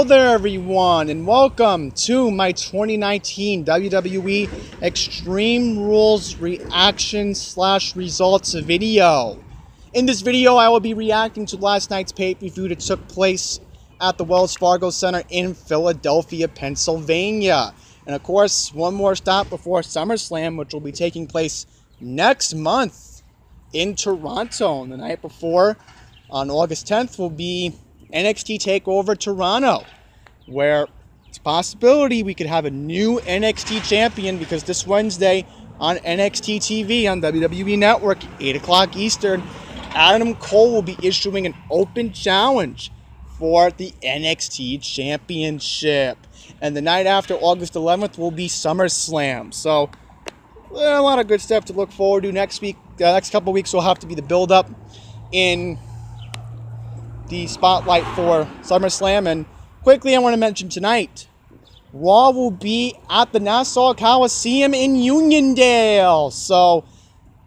Hello there, everyone, and welcome to my 2019 WWE Extreme Rules reaction slash results video. In this video, I will be reacting to last night's pay-per-view that took place at the Wells Fargo Center in Philadelphia, Pennsylvania. And of course, one more stop before SummerSlam, which will be taking place next month in Toronto. And the night before, on August 10th, will be NXT TakeOver Toronto, where it's a possibility we could have a new NXT champion because this Wednesday on NXT TV on WWE Network, 8 o'clock Eastern, Adam Cole will be issuing an open challenge for the NXT Championship. And the night after, August 11th, will be SummerSlam. So, a lot of good stuff to look forward to next week. The uh, next couple weeks will have to be the build up in the spotlight for SummerSlam. And quickly, I want to mention tonight Raw will be at the Nassau Coliseum in Uniondale. So,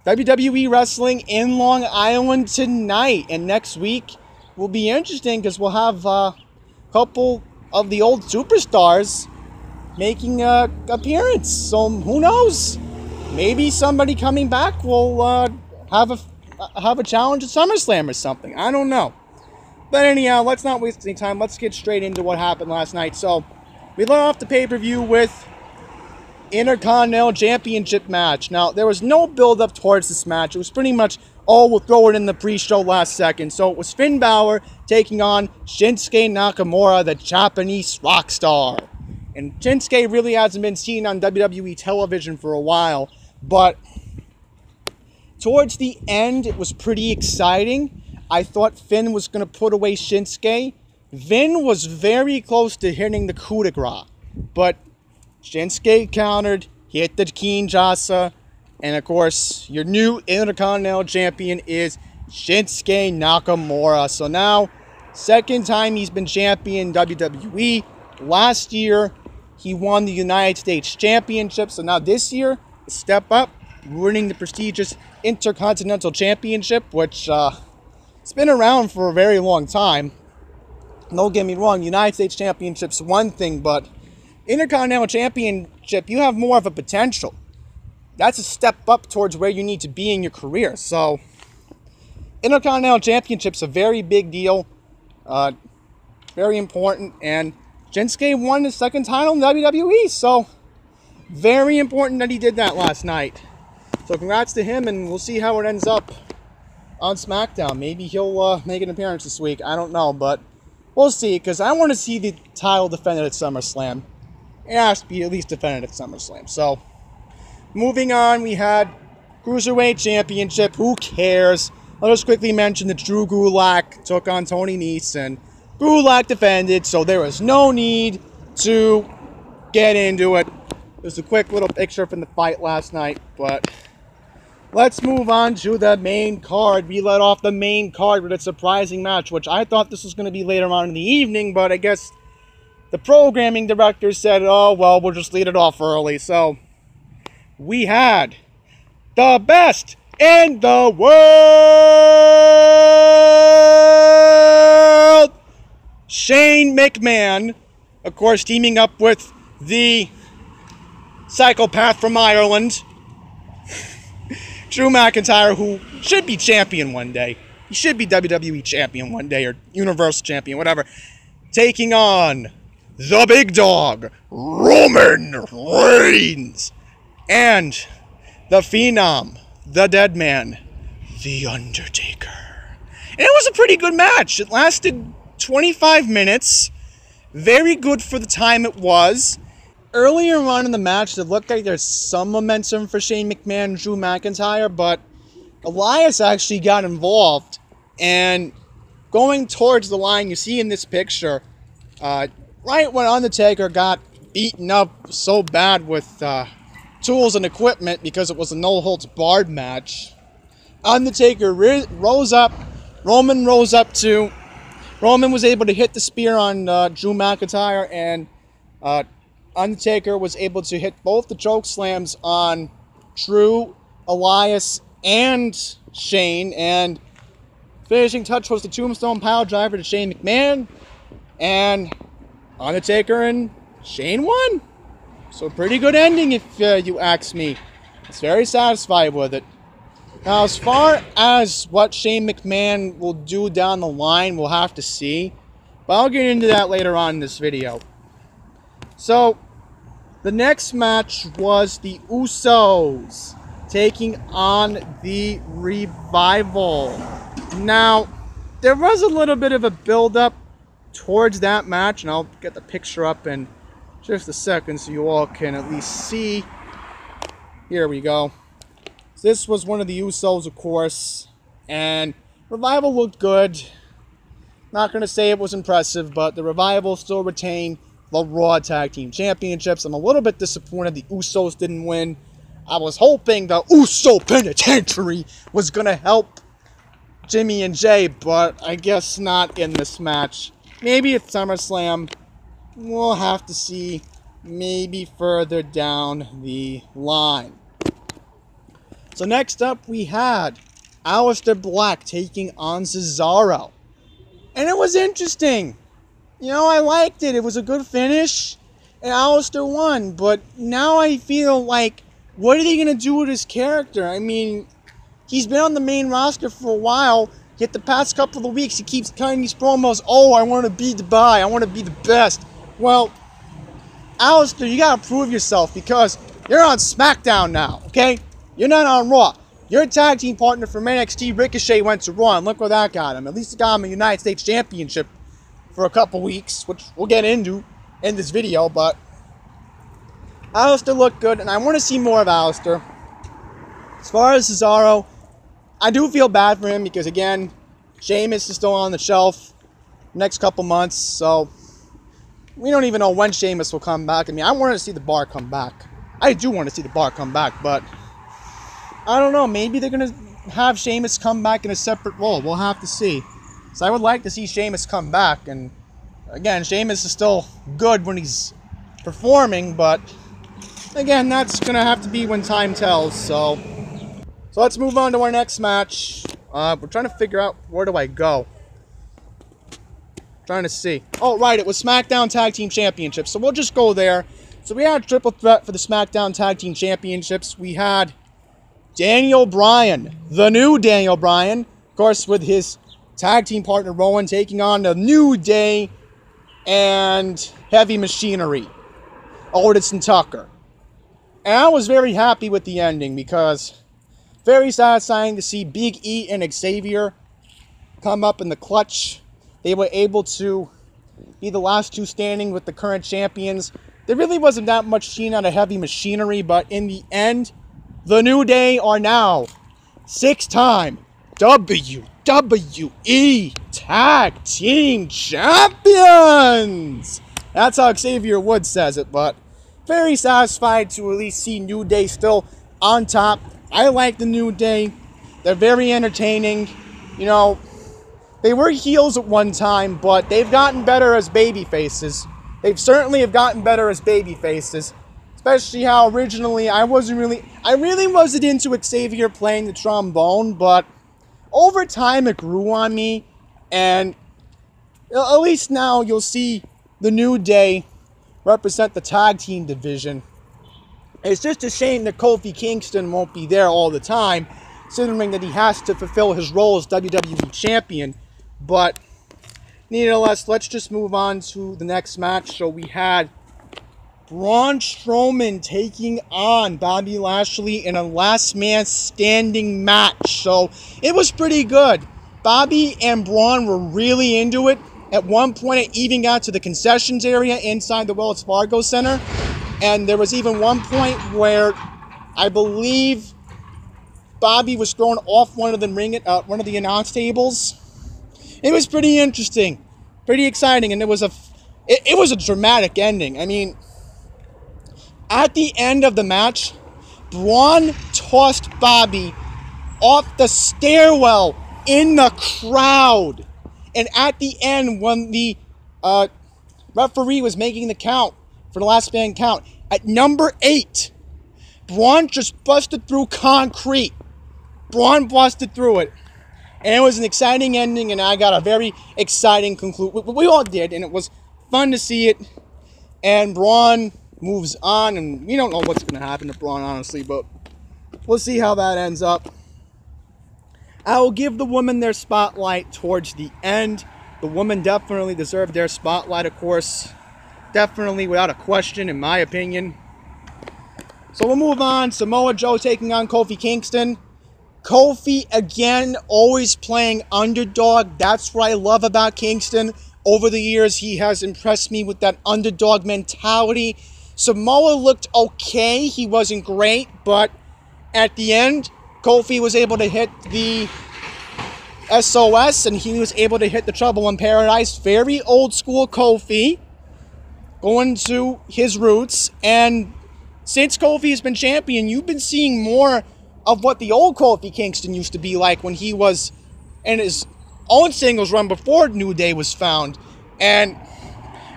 WWE Wrestling in Long Island tonight. And next week will be interesting because we'll have a couple of the old superstars making an appearance. So, who knows? Maybe somebody coming back will uh, have a have a challenge at SummerSlam or something. I don't know. But anyhow, let's not waste any time. Let's get straight into what happened last night. So, we let off the pay-per-view with Intercontinental Championship match. Now, there was no build-up towards this match. It was pretty much, oh, we'll throw it in the pre-show last second. So it was Finn Balor taking on Shinsuke Nakamura, the Japanese rock star. And Shinsuke really hasn't been seen on WWE television for a while, but towards the end, it was pretty exciting. I thought Finn was going to put away Shinsuke. Finn was very close to hitting the coup de grace, but Shinsuke countered, hit the Kinshasa, and of course, your new Intercontinental Champion is Shinsuke Nakamura. So now, second time he's been champion WWE. Last year, he won the United States Championship. So now this year, step up, winning the prestigious Intercontinental Championship, which uh, it's been around for a very long time. Don't get me wrong, United States Championship's one thing, but Intercontinental Championship, you have more of a potential. That's a step up towards where you need to be in your career. So, Intercontinental Championship's a very big deal, uh, very important, and Shinsuke won his second title in WWE, so very important that he did that last night. So congrats to him, and we'll see how it ends up on SmackDown. Maybe he'll uh, make an appearance this week. I don't know, but we'll see. Because I want to see the title defended at SummerSlam. It has to be at least defended at SummerSlam. So, moving on, we had Cruiserweight Championship. Who cares? I'll just quickly mention that Drew Gulak took on Tony and Gulak defended, so there was no need to get into it. There's a quick little picture from the fight last night, but Let's move on to the main card. We let off the main card with a surprising match, which I thought this was going to be later on in the evening, but I guess the programming director said, oh, well, we'll just lead it off early. So we had the best in the world! Shane McMahon, of course, teaming up with the psychopath from Ireland, Drew McIntyre, who should be champion one day. He should be WWE champion one day or Universal champion, whatever. Taking on the big dog, Roman Reigns. And the Phenom, the Dead Man, The Undertaker. And it was a pretty good match. It lasted 25 minutes. Very good for the time it was earlier on in the match, it looked like there's some momentum for Shane McMahon and Drew McIntyre, but Elias actually got involved. And going towards the line, you see in this picture, uh, right when Undertaker got beaten up so bad with uh, tools and equipment because it was a no holds barred match, Undertaker rose up, Roman rose up too. Roman was able to hit the spear on uh, Drew McIntyre, and uh, Undertaker was able to hit both the choke slams on Drew, Elias, and Shane. And finishing touch was the Tombstone Power Driver to Shane McMahon. And Undertaker and Shane won. So pretty good ending if uh, you ask me. I was very satisfied with it. Now, as far as what Shane McMahon will do down the line, we'll have to see. But I'll get into that later on in this video. So, the next match was the Usos taking on the Revival. Now, there was a little bit of a build-up towards that match, and I'll get the picture up in just a second so you all can at least see. Here we go. This was one of the Usos, of course, and Revival looked good. Not going to say it was impressive, but the Revival still retained the Raw Tag Team Championships. I'm a little bit disappointed the Usos didn't win. I was hoping the Uso Penitentiary was going to help Jimmy and Jay, but I guess not in this match. Maybe at SummerSlam. We'll have to see maybe further down the line. So next up we had Aleister Black taking on Cesaro. And it was interesting. You know, I liked it. It was a good finish. And Aleister won. But now I feel like, what are they going to do with his character? I mean, he's been on the main roster for a while. Yet the past couple of weeks, he keeps cutting these promos. Oh, I want to be the guy. I want to be the best. Well, Aleister, you got to prove yourself because you're on SmackDown now, okay? You're not on Raw. Your tag team partner from NXT, Ricochet, went to Raw, and look where that got him. At least it got him a United States Championship for a couple weeks, which we'll get into in this video, but Aleister looked good, and I want to see more of Aleister. As far as Cesaro, I do feel bad for him because, again, Sheamus is still on the shelf next couple months, so we don't even know when Sheamus will come back. I mean, I want to see the bar come back. I do want to see the bar come back, but I don't know. Maybe they're going to have Sheamus come back in a separate role. We'll have to see. So I would like to see Sheamus come back. And again, Sheamus is still good when he's performing, but again, that's going to have to be when time tells. So, so let's move on to our next match. Uh, we're trying to figure out where do I go. Trying to see. Oh, right, it was SmackDown Tag Team Championships. So we'll just go there. So we had a triple threat for the SmackDown Tag Team Championships. We had Daniel Bryan, the new Daniel Bryan, of course, with his tag team partner Rowan taking on the New Day and Heavy Machinery, Otis and Tucker. And I was very happy with the ending because very satisfying to see Big E and Xavier come up in the clutch. They were able to be the last two standing with the current champions. There really wasn't that much seen out of Heavy Machinery, but in the end, the New Day are now six time WWE Tag Team Champions. That's how Xavier Woods says it, but very satisfied to at least see New Day still on top. I like the New Day. They're very entertaining. You know, they were heels at one time, but they've gotten better as baby faces. They've certainly have gotten better as baby faces. Especially how originally I wasn't really, I really wasn't into Xavier playing the trombone, but over time it grew on me, and at least now you'll see the New Day represent the tag team division. It's just a shame that Kofi Kingston won't be there all the time, considering that he has to fulfill his role as WWE Champion. But nevertheless, let's just move on to the next match. So we had Braun Strowman taking on Bobby Lashley in a last man standing match. So it was pretty good. Bobby and Braun were really into it. At one point, it even got to the concessions area inside the Wells Fargo Center. And there was even one point where I believe Bobby was thrown off one of the ring, uh, one of the announce tables. It was pretty interesting, pretty exciting, and it was a, it, it was a dramatic ending. I mean, at the end of the match, Braun tossed Bobby off the stairwell in the crowd. And at the end, when the uh, referee was making the count for the last man count, at number eight, Braun just busted through concrete. Braun busted through it. And it was an exciting ending, and I got a very exciting conclusion. We all did, and it was fun to see it. And Braun moves on, and we don't know what's going to happen to Braun, honestly, but we'll see how that ends up. I will give the women their spotlight towards the end. The women definitely deserve their spotlight, of course. Definitely, without a question, in my opinion. So we'll move on. Samoa Joe taking on Kofi Kingston. Kofi, again, always playing underdog. That's what I love about Kingston. Over the years, he has impressed me with that underdog mentality. Samoa looked okay. He wasn't great, but at the end, Kofi was able to hit the SOS and he was able to hit the Trouble in Paradise. Very old school Kofi, going to his roots. And since Kofi has been champion, you've been seeing more of what the old Kofi Kingston used to be like when he was in his own singles run before New Day was found. And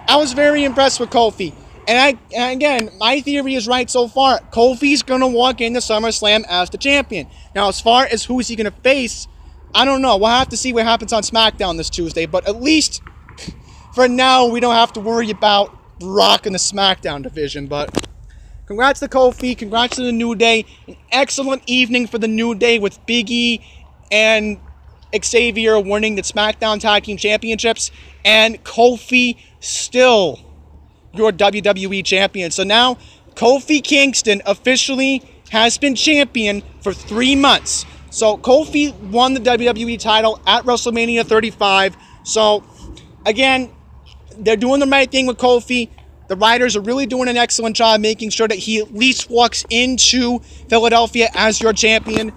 I was very impressed with Kofi. And I and again, my theory is right so far. Kofi's gonna walk into SummerSlam as the champion. Now, as far as who is he gonna face, I don't know. We'll have to see what happens on SmackDown this Tuesday. But at least for now, we don't have to worry about Brock in the SmackDown division. But congrats to Kofi. Congrats to the New Day. An excellent evening for the New Day with Biggie and Xavier winning the SmackDown Tag Team Championships, and Kofi still your WWE champion. So now Kofi Kingston officially has been champion for three months. So Kofi won the WWE title at WrestleMania 35. So again, they're doing the right thing with Kofi. The writers are really doing an excellent job making sure that he at least walks into Philadelphia as your champion.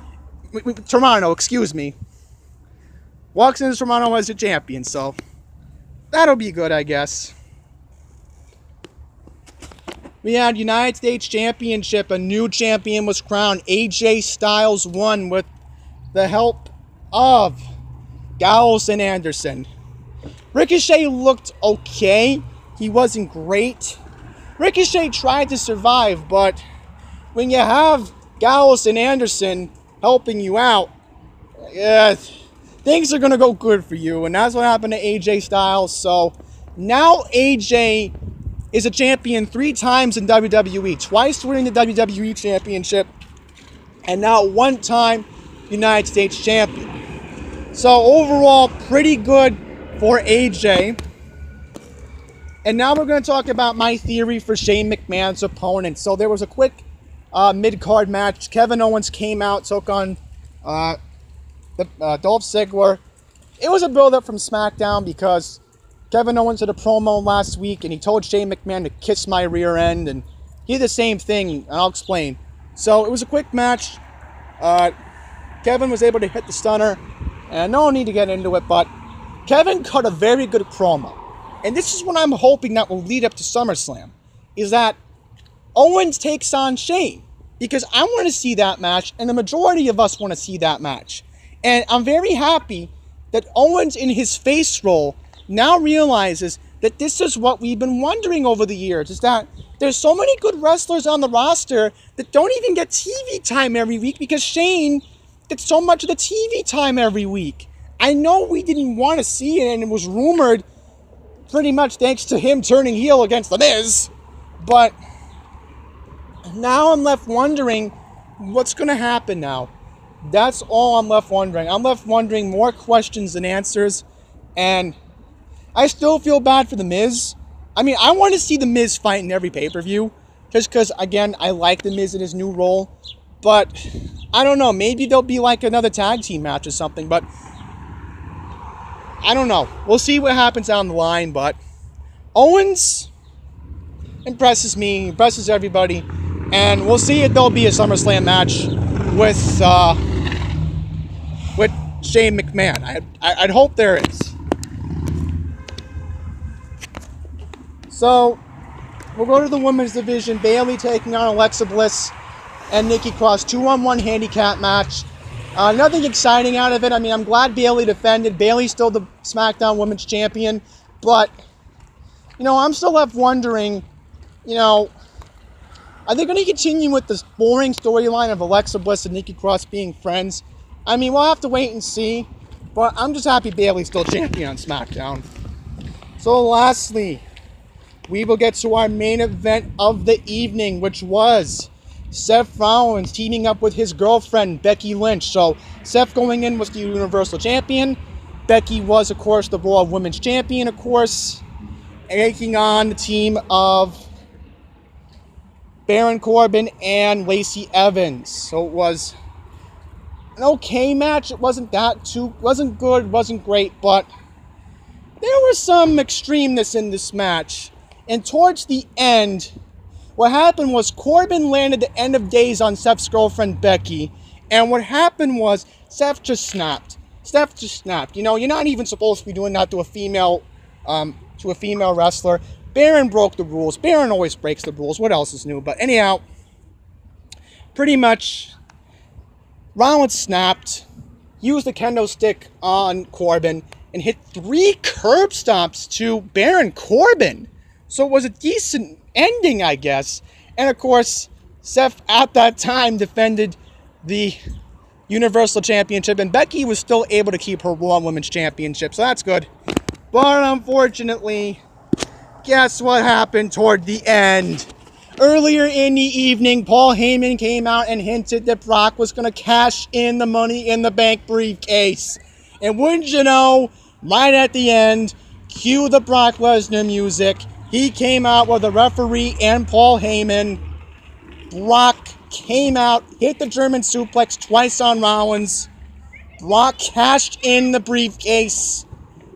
Toronto, excuse me. Walks into Toronto as a champion, so that'll be good, I guess. We had United States Championship. A new champion was crowned. AJ Styles won with the help of Gallows and Anderson. Ricochet looked okay. He wasn't great. Ricochet tried to survive, but when you have Gallows and Anderson helping you out, yeah, things are going to go good for you. And that's what happened to AJ Styles. So now AJ is a champion three times in WWE, twice winning the WWE Championship, and now one time United States champion. So overall, pretty good for AJ. And now we're going to talk about my theory for Shane McMahon's opponent. So there was a quick uh, mid-card match. Kevin Owens came out, took on uh, the, uh, Dolph Ziggler. It was a build-up from SmackDown because Kevin Owens did a promo last week and he told Shane McMahon to kiss my rear end, and he did the same thing, and I'll explain. So it was a quick match. Uh, Kevin was able to hit the stunner, and no need to get into it, but Kevin cut a very good promo. And this is what I'm hoping that will lead up to SummerSlam, is that Owens takes on Shane. Because I want to see that match, and the majority of us want to see that match. And I'm very happy that Owens, in his face role, now realizes that this is what we've been wondering over the years is that there's so many good wrestlers on the roster that don't even get TV time every week because Shane gets so much of the TV time every week. I know we didn't want to see it and it was rumored pretty much thanks to him turning heel against The Miz, but now I'm left wondering what's going to happen now. That's all I'm left wondering. I'm left wondering more questions than answers and I still feel bad for The Miz. I mean, I want to see The Miz fight in every pay per view, just because, again, I like The Miz in his new role. But I don't know. Maybe there'll be like another tag team match or something. But I don't know. We'll see what happens down the line. But Owens impresses me, impresses everybody. And we'll see if there'll be a SummerSlam match with uh, with Shane McMahon. I, I, I'd hope there is. So we'll go to the women's division. Bayley taking on Alexa Bliss and Nikki Cross. Two on one handicap match. Uh, nothing exciting out of it. I mean, I'm glad Bayley defended. Bayley's still the SmackDown Women's Champion. But, you know, I'm still left wondering, you know, are they going to continue with this boring storyline of Alexa Bliss and Nikki Cross being friends? I mean, we'll have to wait and see. But I'm just happy Bayley's still champion on SmackDown. So, lastly, we will get to our main event of the evening, which was Seth Rollins teaming up with his girlfriend, Becky Lynch. So, Seth going in was the Universal Champion. Becky was, of course, the Raw Women's Champion, of course, taking on the team of Baron Corbin and Lacey Evans. So it was an okay match. It wasn't that too, wasn't good, wasn't great, but there was some extremeness in this match. And towards the end, what happened was Corbin landed the end of days on Seth's girlfriend Becky, and what happened was Seth just snapped. Seth just snapped. You know, you're not even supposed to be doing that to a female, um, to a female wrestler. Baron broke the rules. Baron always breaks the rules. What else is new? But anyhow, pretty much, Rollins snapped, used the kendo stick on Corbin, and hit three curb stomps to Baron Corbin. So it was a decent ending, I guess. And of course, Seth at that time defended the Universal Championship, and Becky was still able to keep her Raw Women's Championship, so that's good. But unfortunately, guess what happened toward the end? Earlier in the evening, Paul Heyman came out and hinted that Brock was going to cash in the money in the bank briefcase. And wouldn't you know, right at the end, cue the Brock Lesnar music. He came out with the referee and Paul Heyman. Brock came out, hit the German suplex twice on Rollins. Brock cashed in the briefcase,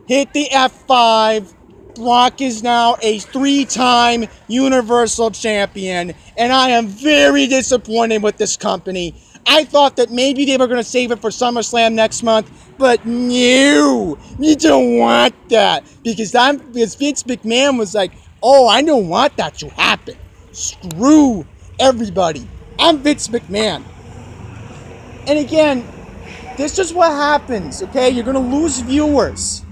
hit the F5. Brock is now a three time Universal Champion, and I am very disappointed with this company. I thought that maybe they were going to save it for SummerSlam next month, but no, you don't want that because I'm because Vince McMahon was like, "Oh, I don't want that to happen. Screw everybody. I'm Vince McMahon." And again, this is what happens. Okay, you're going to lose viewers.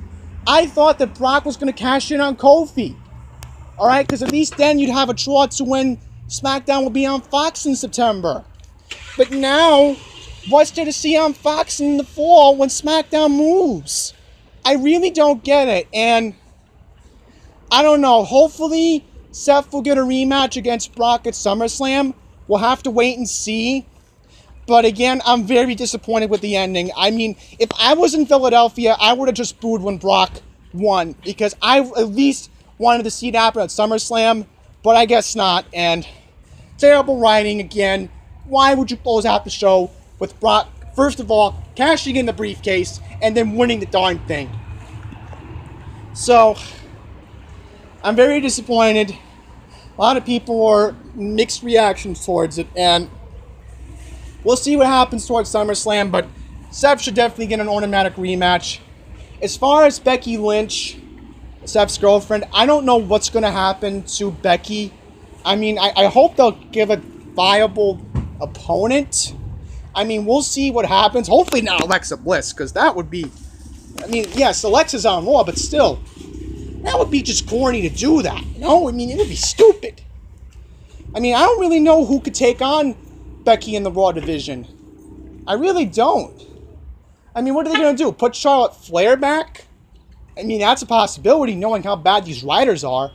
I thought that Brock was going to cash in on Kofi. All right, because at least then you'd have a shot to win SmackDown will be on Fox in September. But now, what's there to see on Fox in the fall when SmackDown moves? I really don't get it. And I don't know. Hopefully, Seth will get a rematch against Brock at SummerSlam. We'll have to wait and see. But again, I'm very disappointed with the ending. I mean, if I was in Philadelphia, I would have just booed when Brock won because I at least wanted to see it happen at SummerSlam, but I guess not. And terrible writing again. Why would you close out the show with Brock, first of all, cashing in the briefcase and then winning the darn thing? So, I'm very disappointed. A lot of people are mixed reactions towards it, and We'll see what happens towards SummerSlam, but Seth should definitely get an automatic rematch. As far as Becky Lynch, Seth's girlfriend, I don't know what's going to happen to Becky. I mean, I, I hope they'll give a viable opponent. I mean, we'll see what happens. Hopefully not Alexa Bliss, because that would be... I mean, yes, Alexa's on Raw, but still, that would be just corny to do that. You know? I mean, it would be stupid. I mean, I don't really know who could take on Becky in the Raw division. I really don't. I mean, what are they going to do? Put Charlotte Flair back? I mean, that's a possibility, knowing how bad these writers are.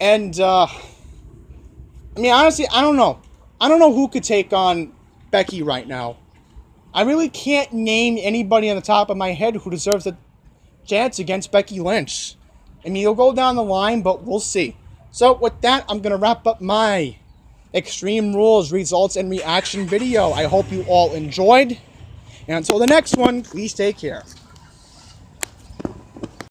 And, uh, I mean, honestly, I don't know. I don't know who could take on Becky right now. I really can't name anybody on the top of my head who deserves a chance against Becky Lynch. I mean, you'll go down the line, but we'll see. So, with that, I'm going to wrap up my Extreme Rules results and reaction video. I hope you all enjoyed. And until the next one, please take care.